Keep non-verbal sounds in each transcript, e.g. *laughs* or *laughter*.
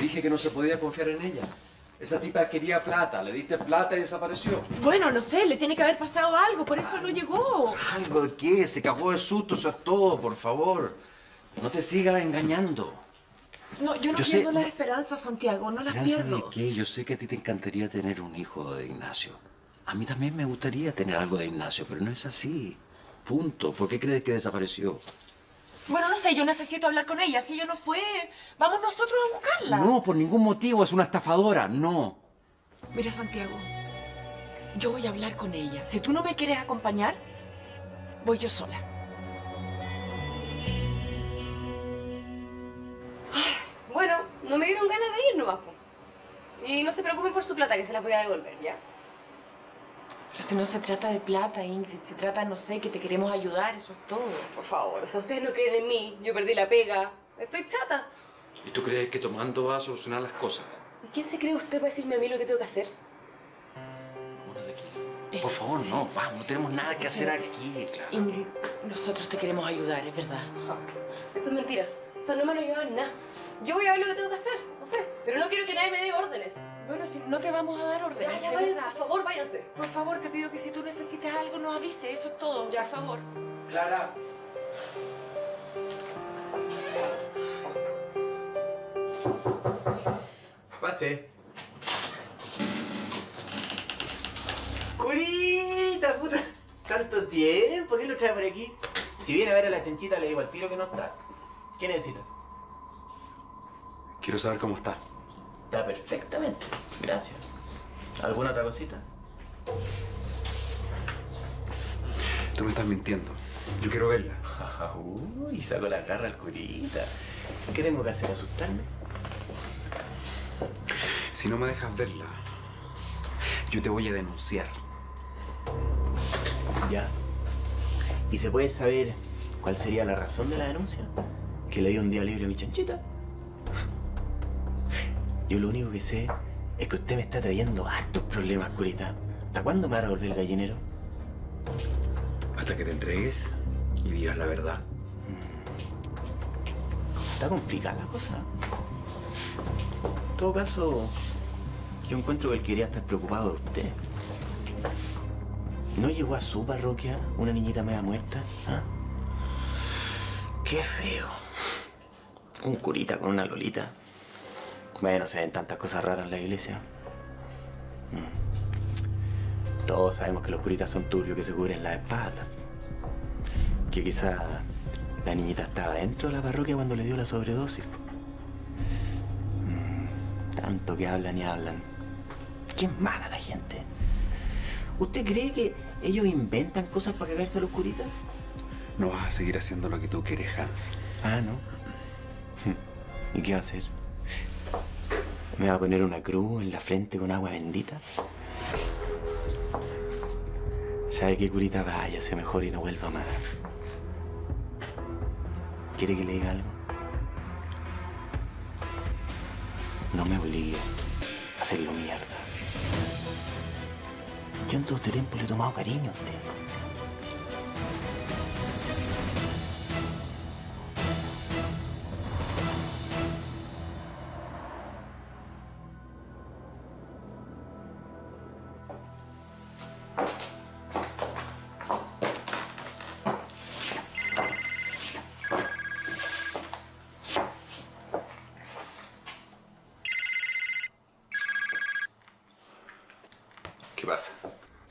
Dije que no se podía confiar en ella. Esa tipa quería plata, le diste plata y desapareció. Bueno, no sé, le tiene que haber pasado algo, por eso no llegó. ¿Algo de qué? Se cagó de susto, eso es todo, por favor. No te sigas engañando. No, yo no Yo sé- pierdo las esperanzas, Santiago, no las Esperanza de pierdo. qué? Yo sé que a ti te encantaría tener un hijo de Ignacio. A mí también me gustaría tener algo de Ignacio, pero no es así. Punto. ¿Por qué crees que desapareció? Bueno, no sé, yo necesito hablar con ella. Si ella no fue, vamos nosotros a buscarla. No, por ningún motivo. Es una estafadora. No. Mira, Santiago, yo voy a hablar con ella. Si tú no me quieres acompañar, voy yo sola. Bueno, no me dieron ganas de ir nomás, po. Y no se preocupen por su plata, que se las voy a devolver, ¿ya? Pero si no se trata de plata, Ingrid, se trata, no sé, que te queremos ayudar, eso es todo. Por favor, o sea, ustedes no creen en mí, yo perdí la pega. Estoy chata. ¿Y tú crees que tomando va a solucionar las cosas? ¿Y quién se cree usted para decirme a mí lo que tengo que hacer? Vámonos de aquí. Eh, Por favor, sí. no, vamos. No tenemos nada que hacer aquí, claro. Ingrid, nosotros te queremos ayudar, es verdad. Eso es mentira. O sea, no me han ayudado en nada. Yo voy a ver lo que tengo que hacer, no sé. Pero no quiero que nadie me dé órdenes. Bueno, si no te vamos a dar órdenes, Ya, ya, váyanse, por favor, váyanse. Por favor, te pido que si tú necesitas algo, nos avise. Eso es todo. Ya. Por favor. Clara. Pase. Curita, puta. Tanto tiempo, ¿qué lo trae por aquí? Si viene a ver a la chanchita, le digo al tiro que no está. ¿Qué necesita? Quiero saber cómo está. Está perfectamente. Gracias. ¿Alguna otra cosita? Tú me estás mintiendo. Yo quiero verla. *laughs* Uy, saco la garra al curita. ¿Qué tengo que hacer? ¿Asustarme? Si no me dejas verla, yo te voy a denunciar. Ya. ¿Y se puede saber cuál sería la razón de la denuncia? ¿Que le di un día libre a mi chanchita? Yo lo único que sé es que usted me está trayendo hartos problemas, curita. ¿Hasta cuándo me va a revolver el gallinero? Hasta que te entregues y digas la verdad. Está complicada la cosa. En todo caso, yo encuentro que él quería estar preocupado de usted. ¿No llegó a su parroquia una niñita media muerta? ¿Ah? Qué feo. Un curita con una lolita. Bueno, se ven tantas cosas raras en la iglesia. Mm. Todos sabemos que los curitas son turbios que se cubren las espaldas. Que quizá la niñita estaba dentro de la parroquia cuando le dio la sobredosis. Mm, Tanto que hablan y hablan. Qué mala la gente. ¿Usted cree que ellos inventan cosas para cagarse a los curitas? No vas a seguir haciendo lo que tú quieres, Hans. Ah, ¿no? *laughs* ¿Y qué va a hacer? ¿Me va a poner una cruz en la frente con agua bendita? ¿Sabe qué curita váyase mejor y no vuelva más? ¿Quiere que le diga algo? No me obligue a hacerlo mierda. Yo en todo este tiempo le he tomado cariño a usted.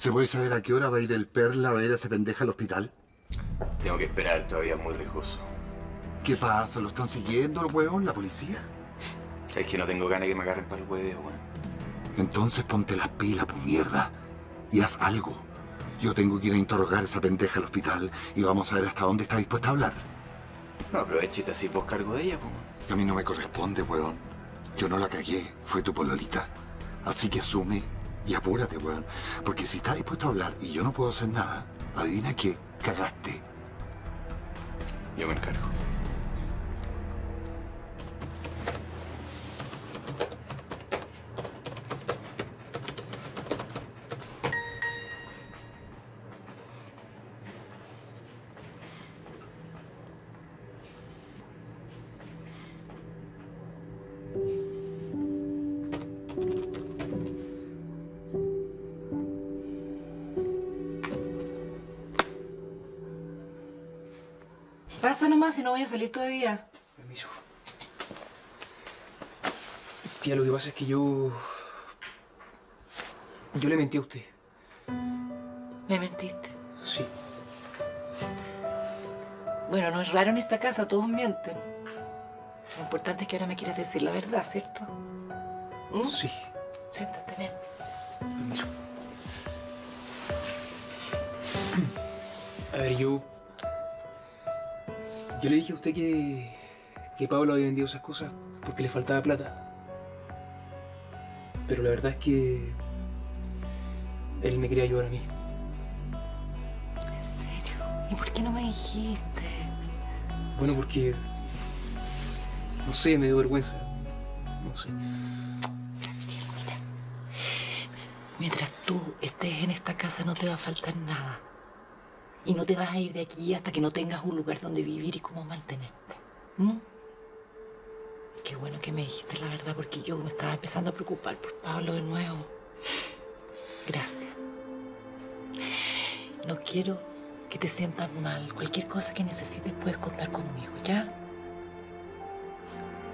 ¿Se puede saber a qué hora va a ir el Perla a ver a esa pendeja al hospital? Tengo que esperar, todavía es muy riesgoso. ¿Qué pasa? ¿Lo están siguiendo el huevón, la policía? Es que no tengo ganas que me agarren para el hueveo, weón. Entonces ponte las pilas, pues mierda. Y haz algo. Yo tengo que ir a interrogar a esa pendeja al hospital y vamos a ver hasta dónde está dispuesta a hablar. No, aprovecha y te hacís vos cargo de ella, pues. A mí no me corresponde, huevón. Yo no la cagué, fue tu pololita. Así que asume y apúrate, weón. Porque si está dispuesta a hablar y yo no puedo hacer nada, adivina qué, cagaste. Yo me encargo. Pasa nomás y no voy a salir todavía. Permiso. Tía, lo que pasa es que yo... Yo le mentí a usted. ¿Me mentiste? Sí. Bueno, no es raro en esta casa, todos mienten. Lo importante es que ahora me quieres decir la verdad, ¿cierto? ¿Mm? Sí. Siéntate, ven. Permiso. *clears throat* A ver, yo... Yo le dije a usted que... que Pablo había vendido esas cosas porque le faltaba plata. Pero la verdad es que... Él me quería ayudar a mí. ¿En serio? ¿Y por qué no me dijiste? Bueno, porque... No sé, me dio vergüenza. No sé. Mientras tú estés en esta casa no te va a faltar nada. Y no te vas a ir de aquí hasta que no tengas un lugar donde vivir y cómo mantenerte. ¿Mm? Qué bueno que me dijiste la verdad porque yo me estaba empezando a preocupar por Pablo de nuevo. Gracias. No quiero que te sientas mal. Cualquier cosa que necesites puedes contar conmigo, ¿ya?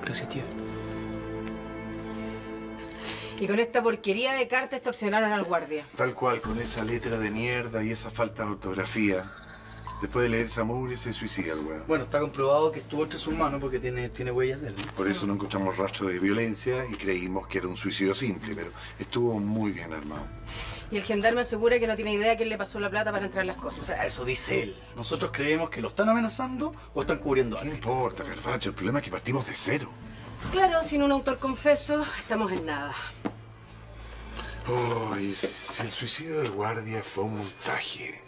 Gracias, tía. Y con esta porquería de carta extorsionaron al guardia. Tal cual, con esa letra de mierda y esa falta de ortografía. Después de leer esa mugre se suicida el weón. Bueno, está comprobado que estuvo entre sus manos porque tiene, tiene huellas de él. ¿no? Por eso no encontramos rastro de violencia y creímos que era un suicidio simple, pero estuvo muy bien armado. Y el gendarme asegura que no tiene idea quién le pasó la plata para entrar las O cosas. sea, eso dice él. Nosotros creemos que lo están amenazando o están cubriendo ¿Qué algo. importa, Carfacho? El problema es que partimos de cero. Claro, sin un autor confeso, estamos en nada. Oh, y si el suicidio del guardia fue un montaje.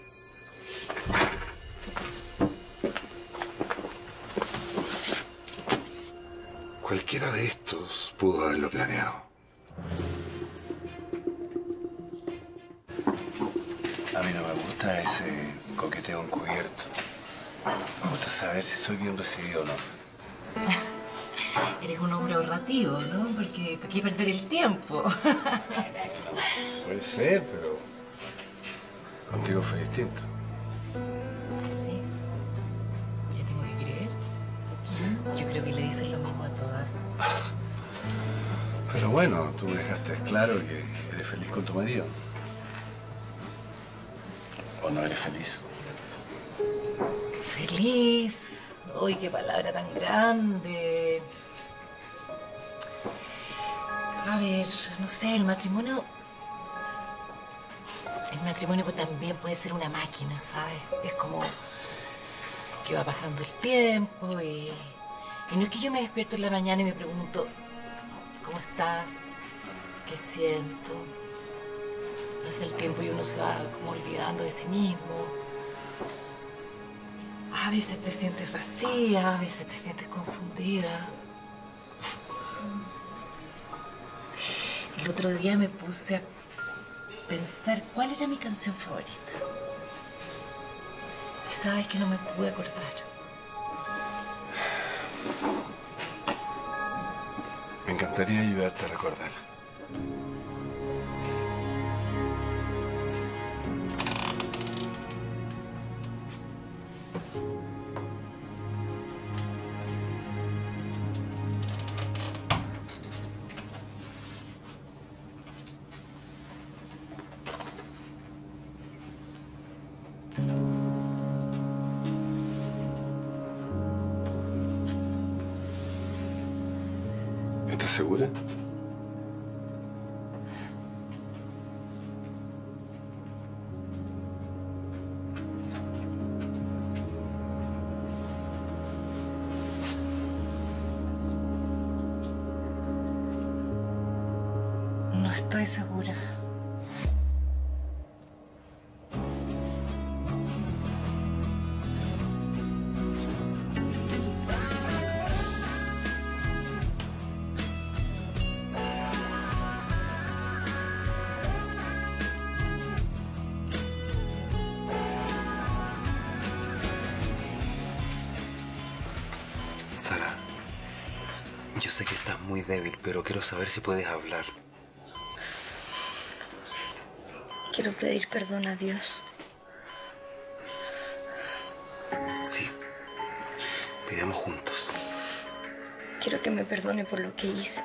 Cualquiera de estos pudo haberlo planeado. A mí no me gusta ese coqueteo encubierto. Me gusta saber si soy bien recibido o no. *laughs* Eres un hombre ahorrativo, ¿no? Porque ¿para qué perder el tiempo? *laughs* Puede ser, pero contigo fue distinto. ¿Sí? ¿Ya tengo que creer? Yo creo que le dicen lo mismo a todas. Pero bueno, tú me dejaste claro que eres feliz con tu marido. ¿O no eres feliz? Feliz. Uy, qué palabra tan grande. A ver, no sé, el matrimonio. El matrimonio también puede ser una máquina, ¿sabes? Es como que va pasando el tiempo y. Y no es que yo me despierto en la mañana y me pregunto, ¿cómo estás? ¿Qué siento? Pasa el tiempo y uno se va como olvidando de sí mismo. A veces te sientes vacía, a veces te sientes confundida. El otro día me puse a pensar cuál era mi canción favorita. Y sabes que no me pude acordar. Me encantaría ayudarte a recordar. Muy débil, pero quiero saber si puedes hablar. Quiero pedir perdón a Dios. Sí, olvidemos juntos. Quiero que me perdone por lo que hice.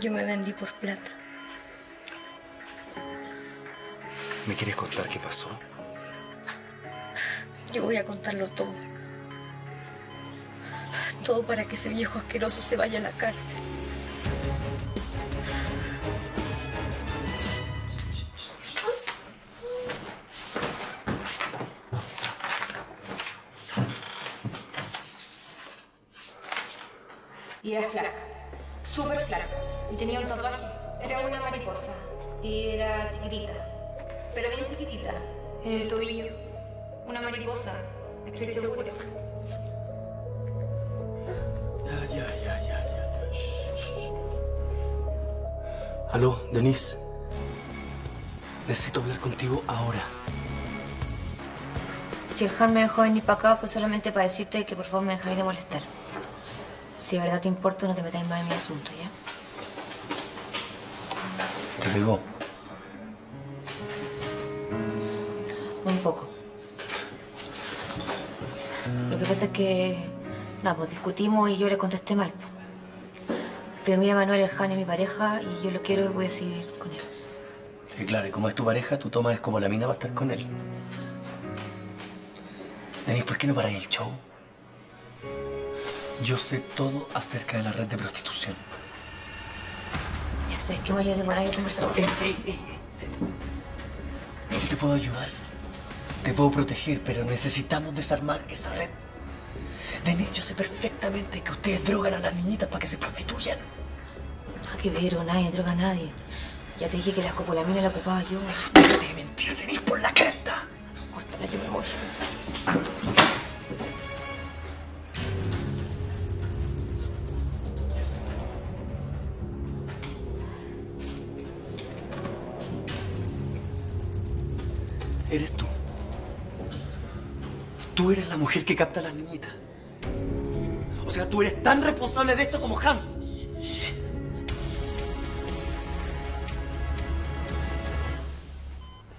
Yo me vendí por plata. ¿Me quieres contar qué pasó? Yo voy a contarlo todo. Todo para que ese viejo asqueroso se vaya a la cárcel. Y era flaca, súper flaca. Y tenía un tatuaje. Era una mariposa. Y era chiquitita. Pero bien chiquitita. En el tobillo. Una mariposa. Estoy segura. Denise. Necesito hablar contigo ahora. Si el Han me dejó venir para acá fue solamente para decirte que por favor me dejáis de molestar. Si de verdad te importa, no te metáis más en mi asunto, ¿ya? Te pegó. Un poco. Lo que pasa es que... Nada, pues discutimos y yo le contesté mal. po. Pero mira, Manuel, el Han es mi pareja y yo lo quiero y voy a seguir con él. Sí, claro, y como es tu pareja, tú tomas como la mina para estar con él. Denise, ¿por qué no paráis el show? Yo sé todo acerca de la red de prostitución. Ya sabes que yo tengo nadie que conversar con ey, ey, siéntate. Yo te puedo ayudar. Te puedo proteger, pero necesitamos desarmar esa red. Denise, yo sé perfectamente que ustedes drogan a las niñitas para que se prostituyan. Nada que ver, o nadie droga a nadie. Ya te dije que la escopolamina la ocupaba yo. Déjate de mentir, Denise, por la cresta. Córtala, yo me voy. Eres tú. Tú eres la mujer que capta a las niñitas. O sea, tú eres tan responsable de esto como Hans.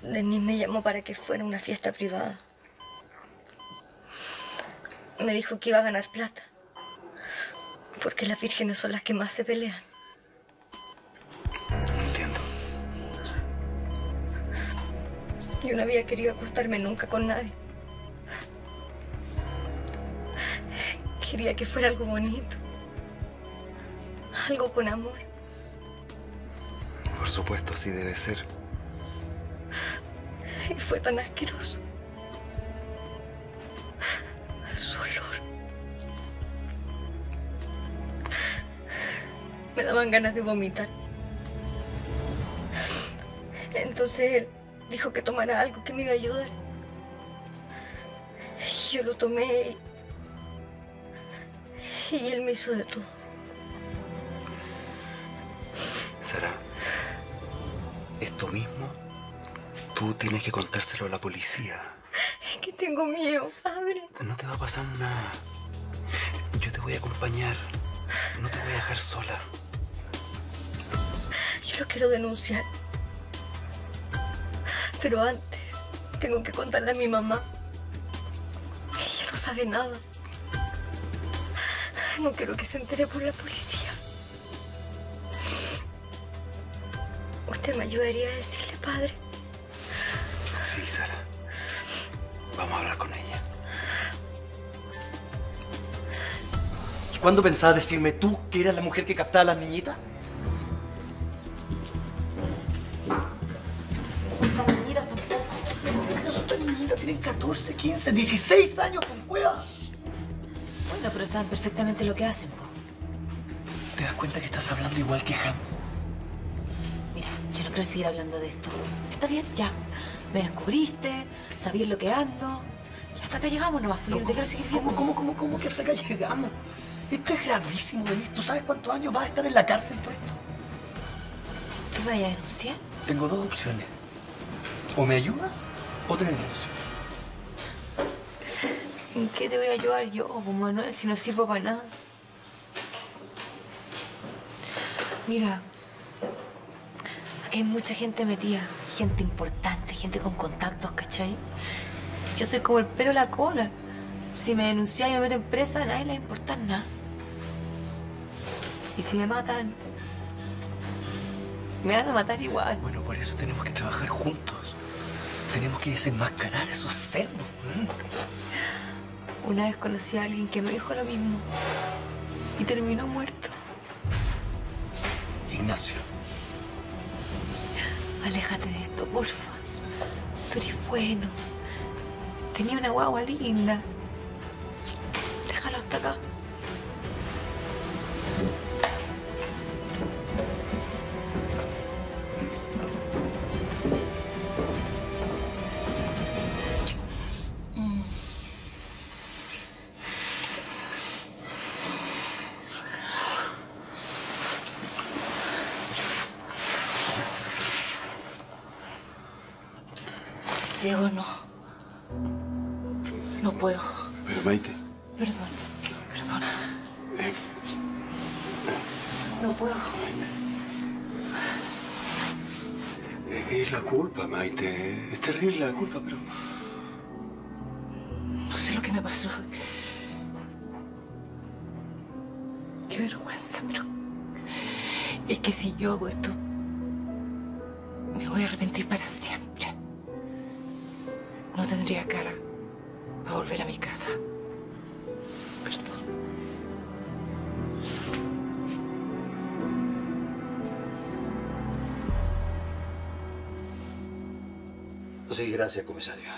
Denis me llamó para que fuera a una fiesta privada. Me dijo que iba a ganar plata. Porque las vírgenes son las que más se pelean. Entiendo. Yo no había querido acostarme nunca con nadie. Quería que fuera algo bonito. Algo con amor. Por supuesto, así debe ser. Y fue tan asqueroso. Su olor. Me daban ganas de vomitar. Entonces él dijo que tomara algo que me iba a ayudar. Y yo lo tomé y, y él me hizo de todo. Sara, esto mismo tú tienes que contárselo a la policía. Es que tengo miedo, padre. No te va a pasar nada. Yo te voy a acompañar. No te voy a dejar sola. Yo lo quiero denunciar. Pero antes tengo que contarle a mi mamá. Ella no sabe nada. No quiero que se entere por la policía. ¿Usted me ayudaría a decirle, padre? Sí, Sara. Vamos a hablar con ella. ¿Y cuándo pensabas decirme tú que eras la mujer que captaba a las niñitas? No son tan niñitas tampoco. ¿Cómo que no son tan niñitas? Tienen 14, 15, 16 años con cuevas. Pero saben perfectamente lo que hacen, po. ¿Te das cuenta que estás hablando igual que Hans? Mira, yo no quiero seguir hablando de esto. Está bien, ya. Me descubriste, sabías lo que ando. Y hasta acá llegamos nomás, pues yo no te quiero seguir viendo. ¿Cómo, cómo, cómo, cómo que hasta acá llegamos? Esto es gravísimo, Denise. ¿Tú sabes cuántos años vas a estar en la cárcel por esto? ¿Tú me vas a denunciar? Tengo dos opciones. O me ayudas o te denuncio. ¿En qué te voy a ayudar yo, Manuel, si no sirvo para nada? Mira, aquí hay mucha gente metida, gente importante, gente con contactos, ¿cachai? Yo soy como el pelo en la cola. Si me denuncian y me meten presa, a nadie le va a importar nada. Y si me matan, me van a matar igual. Bueno, por eso tenemos que trabajar juntos. Tenemos que desenmascarar a esos cerdos. weón. Una vez conocí a alguien que me dijo lo mismo. Y terminó muerto. Ignacio, Aléjate de esto, porfa. Tú eres bueno. Tenía una guagua linda. Déjalo hasta acá. Diego, no. No puedo. Pero Maite, Perdón. Perdona. No puedo. eh, es la culpa, Maite. Es terrible la culpa, pero... No sé lo que me pasó. Qué vergüenza, pero... Es que si yo hago esto, me voy a arrepentir para siempre. No tendría cara para volver a mi casa. Perdón. Sí, gracias, comisario.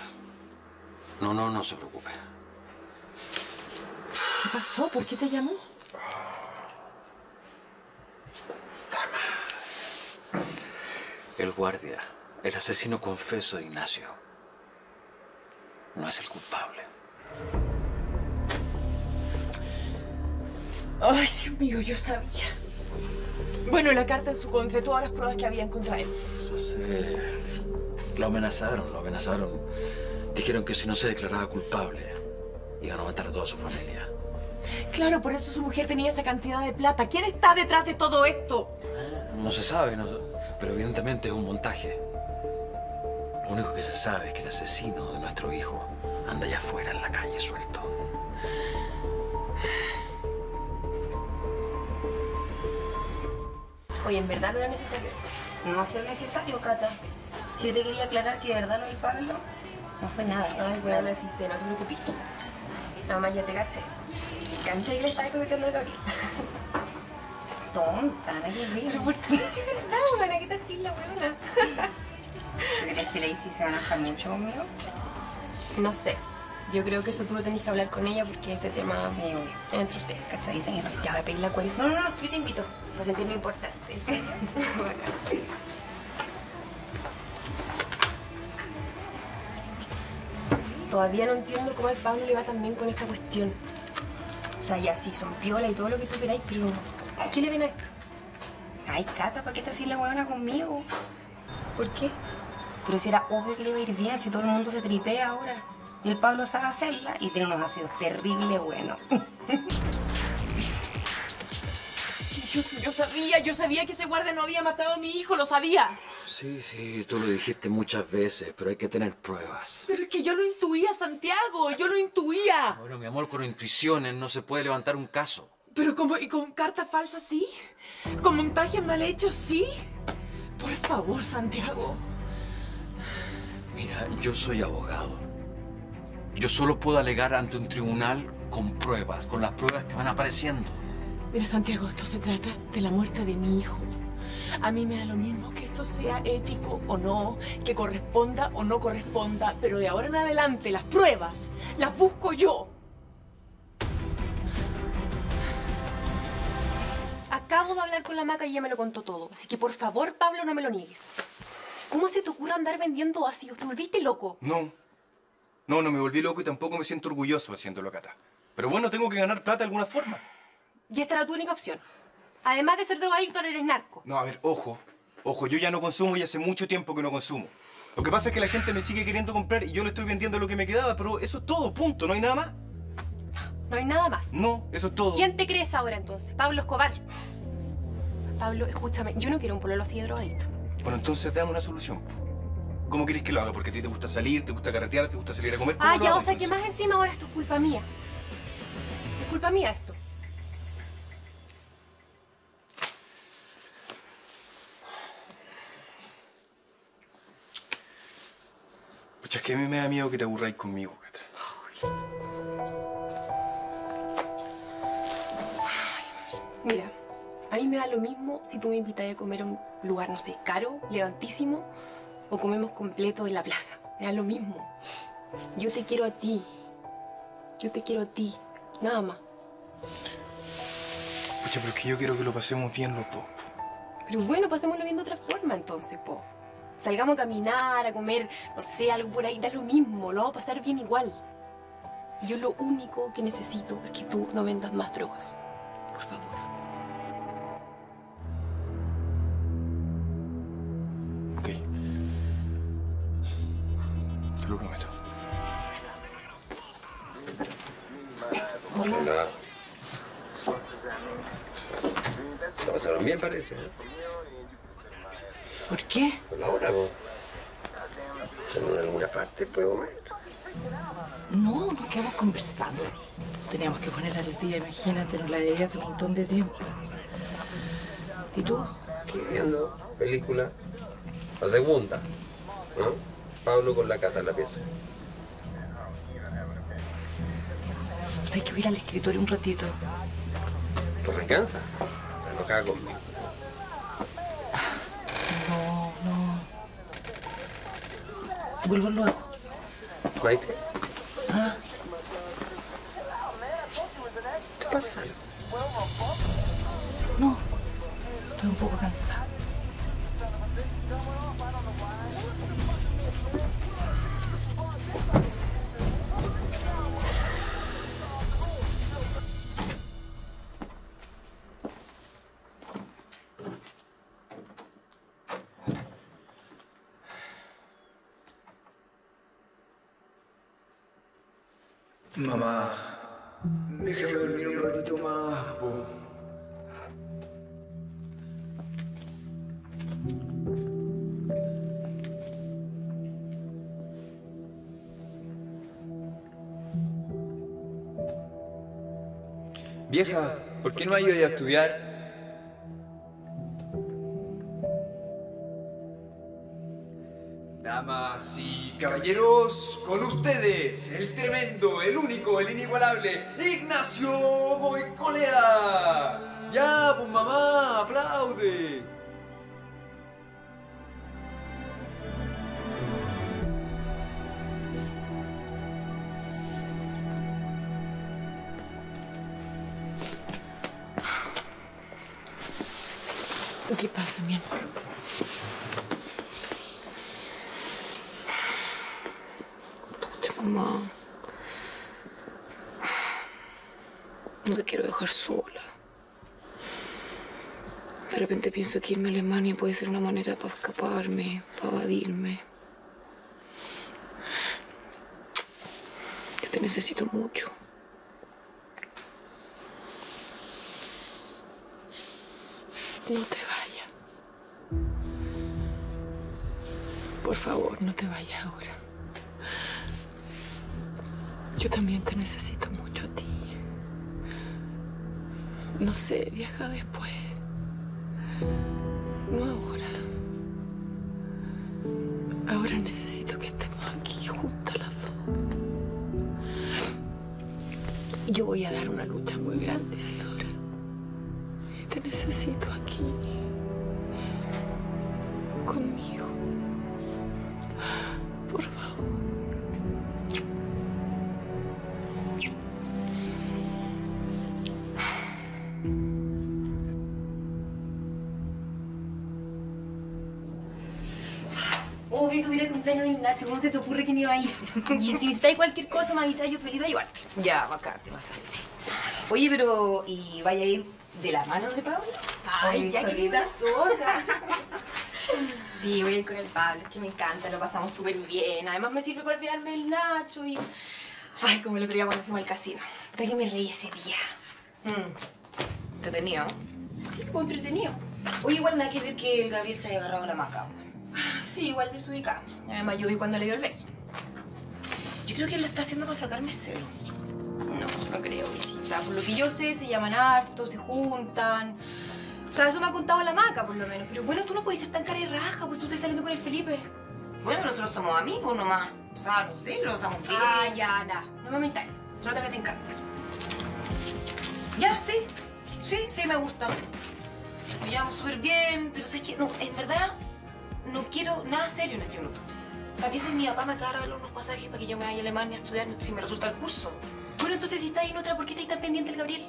No, no, no se preocupe. ¿Qué pasó? ¿Por qué te llamó? El guardia, el asesino confeso de Ignacio, no es el culpable. Ay, Dios mío, yo sabía. Bueno, la carta en su contra, todas las pruebas que habían contra él. Eso sé. Lo amenazaron, lo amenazaron. Dijeron que si no se declaraba culpable, iban a matar a toda su familia. Claro, por eso su mujer tenía esa cantidad de plata. ¿Quién está detrás de todo esto? No se sabe, no pero evidentemente es un montaje. Lo único que se sabe es que el asesino de nuestro hijo anda allá afuera en la calle suelto. Oye, en verdad no era necesario. No ha sido necesario, Cata. Si yo te quería aclarar que de verdad lo del Pablo no fue nada. Ay, bueno, así sé, no te preocupes. Además, ya te caché. Canché que le estaba coqueteando a Gabriel. Tonta, nada que ver. ¿Pero por qué? Si es verdad, weona, ¿qué te así la weona? ¿Tú crees que Lacey se va a enojar mucho conmigo? No sé. Yo creo que eso tú lo tenés que hablar con ella porque ese tema sí, es entre ustedes, ¿cachai? Tenés razón. Ya voy a pedir la cuenta. No, no, no, yo te invito. Para sentirme importante. Bacán. *laughs* Todavía no entiendo cómo al Pablo le va tan bien con esta cuestión. O sea, ya sí, son piola y todo lo que tú queráis, pero ¿qué le ven a esto? Ay, Cata, ¿para qué te haces la huevona conmigo? ¿Por qué? Pero si era obvio que le iba a ir bien, si todo el mundo se tripea ahora. Y el Pablo sabe hacerla y tiene unos ácidos terrible buenos. *laughs* Yo, yo sabía, yo sabía que ese guardia no había matado a mi hijo, lo sabía. Sí, sí, tú lo dijiste muchas veces, pero hay que tener pruebas. Pero es que yo lo intuía, Santiago, yo lo intuía. Bueno, mi amor, con intuiciones no se puede levantar un caso. Pero como, y con cartas falsas, sí. Con montajes mal hechos, sí. Por favor, Santiago. Mira, yo soy abogado. Yo solo puedo alegar ante un tribunal con pruebas, con las pruebas que van apareciendo. Mira, Santiago, esto se trata de la muerte de mi hijo. A mí me da lo mismo que esto sea ético o no, que corresponda o no corresponda, pero de ahora en adelante las pruebas las busco yo. Acabo de hablar con la maca y ella me lo contó todo. Así que por favor, Pablo, no me lo niegues. ¿Cómo se te ocurre andar vendiendo ácidos? ¿Te volviste loco? No. No, no me volví loco y tampoco me siento orgulloso haciéndolo, Cata. Pero bueno, tengo que ganar plata de alguna forma. Y esta era tu única opción. Además de ser drogadicto, eres narco. No, a ver, ojo. Ojo, yo ya no consumo y hace mucho tiempo que no consumo. Lo que pasa es que la gente me sigue queriendo comprar y yo le estoy vendiendo lo que me quedaba, pero eso es todo, punto. No hay nada más. No hay nada más. No, eso es todo. ¿Quién te crees ahora entonces? Pablo Escobar. Pablo, escúchame, yo no quiero un pololo así de drogadicto. Bueno, entonces dame una solución. ¿Cómo querés que lo haga? Porque a ti te gusta salir, te gusta carretear, te gusta salir a comer. ¿Cómo Ah, ya, hago, o sea que más encima ahora esto es culpa mía. Es culpa mía esto. Pucha, es que a mí me da miedo que te aburráis conmigo, a mí me da lo mismo si tú me invitas a comer a un lugar, no sé, caro, elegantísimo, o comemos completo en la plaza. Me da lo mismo. Yo te quiero a ti. Yo te quiero a ti. Nada más. Pucha, pero es que yo quiero que lo pasemos bien los dos. Pero bueno, pasémoslo bien de otra forma entonces, po. Salgamos a caminar, a comer, no sé, algo por ahí, da lo mismo, lo vamos a pasar bien igual. Yo lo único que necesito es que tú no vendas más drogas. Por favor. Lo prometo. Hola. La pasaron bien, parece. ¿eh? ¿Por qué? Por la hora, po. ¿En alguna parte puedo comer? No, nos quedamos conversando. Teníamos que poner al día, imagínate, nos la veía hace un montón de tiempo. ¿Y tú? Aquí viendo película. La segunda. ¿No? Pablo con la cata en la pieza. ¿Sabes que voy a ir al escritorio un ratito? ¿Por venganza? Está enojada conmigo. No, no. Vuelvo luego. Maite, Ah, ¿te pasa algo? no. Estoy un poco cansada. Qué no ayudas a estudiar? Damas y caballeros, con ustedes, el tremendo, el único, el inigualable, Ignacio Boicolea. Ya, pues mamá, aplaude. Que irme a Alemania puede ser una manera para escaparme, para evadirme. Yo te necesito mucho. No te vayas. Por favor, no te vayas ahora. Yo también te necesito mucho a ti. No sé, viaja después. No Obvio que hubiera cumpleaños del Nacho. ¿Cómo se te ocurre que no iba a ir? Y si necesitáis cualquier cosa, me avisáis, yo feliz de ayudarte. Ya, bacán, te pasaste. Oye, pero ¿y vaya a ir de la mano de Pablo? Ay, Oye, ya que gustosa. *laughs* Sí, voy a ir con el Pablo, es que me encanta, lo pasamos súper bien. Además me sirve para olvidarme del Nacho y... Ay, como el otro día cuando fuimos al casino. Hasta que me reí ese día. Mm. Entretenido. Sí, fue entretenido. Oye, igual nada que ver que el Gabriel se haya agarrado la maca. Sí, igual desubicada. Además, yo vi cuando le dio el beso. Yo creo que lo está haciendo para sacarme celo. No, no creo, visita. Por lo que yo sé, se llaman harto, se juntan. O sea, eso me ha contado la maca, por lo menos. Pero bueno, tú no puedes ser tan cara y raja, pues tú estás saliendo con el Felipe. Bueno, nosotros somos amigos nomás. O sea, no sé, lo usamos bien. Ah, ya, da. No me mentáis. Se nota que te encanta. Ya, sí. Sí, sí, me gusta. Nos llevamos súper bien, pero sabes que no, en verdad, no quiero nada serio en este minuto. ¿Sabías que mi papá me acaba de regalar unos pasajes para que yo me vaya a Alemania a estudiar si me resulta el curso? Bueno, entonces si estás en otra, ¿por qué estás tan pendiente del Gabriel?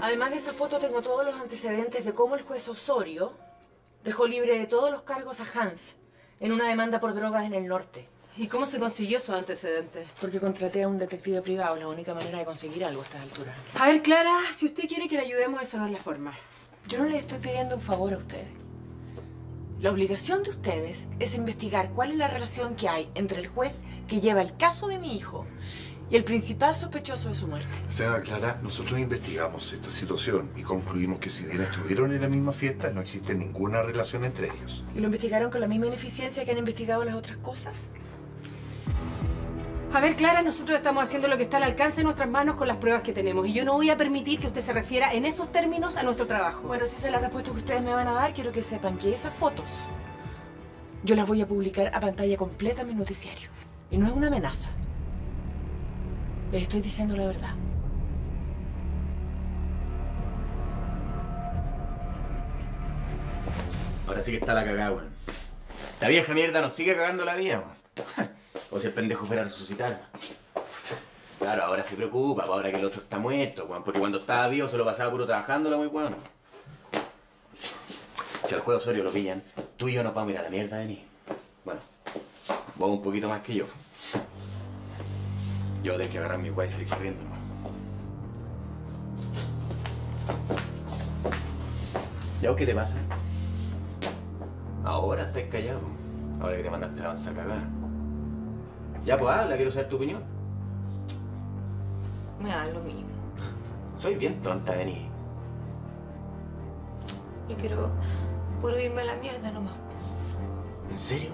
Además de esa foto tengo todos los antecedentes de cómo el juez Osorio dejó libre de todos los cargos a Hans en una demanda por drogas en el norte. ¿Y cómo se consiguió esos antecedentes? Porque contraté a un detective privado, la única manera de conseguir algo a estas alturas. A ver, Clara, si usted quiere que le ayudemos, esa no es la forma. Yo no les estoy pidiendo un favor a ustedes. La obligación de ustedes es investigar cuál es la relación que hay entre el juez que lleva el caso de mi hijo y el principal sospechoso de su muerte. Señora Clara, nosotros investigamos esta situación y concluimos que si bien estuvieron en la misma fiesta, no existe ninguna relación entre ellos. ¿Y lo investigaron con la misma ineficiencia que han investigado las otras cosas? A ver, Clara, nosotros estamos haciendo lo que está al alcance de nuestras manos con las pruebas que tenemos. Y yo no voy a permitir que usted se refiera en esos términos a nuestro trabajo. Bueno, si esa es la respuesta que ustedes me van a dar, quiero que sepan que esas fotos yo las voy a publicar a pantalla completa en mi noticiario. Y no es una amenaza. Les estoy diciendo la verdad. Ahora sí que está la cagada, weón. Esta vieja mierda nos sigue cagando la vida, weón. *laughs* O si el pendejo fuera a resucitar. Claro, ahora se preocupa, pues ahora que el otro está muerto. Porque cuando estaba vivo se lo pasaba puro trabajando, muy weón. Si al juego Osorio lo pillan, tú y yo nos vamos a ir a la mierda, Denis. Bueno, vos un poquito más que yo. Yo tengo que agarrar mi guay y salir corriendo, nomás. ¿Ya vos qué te pasa? Ahora estás callado. Ahora que te mandaste la avanza cagada. Ya pues habla, quiero saber tu opinión. Me da lo mismo. Soy bien tonta, Denis. Yo quiero puro irme a la mierda nomás. ¿En serio?